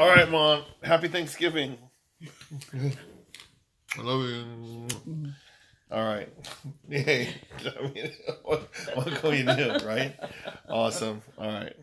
All right, mom. Happy Thanksgiving. I love you. All right. Hey, I mean, what, what can we do, right? Awesome. All right.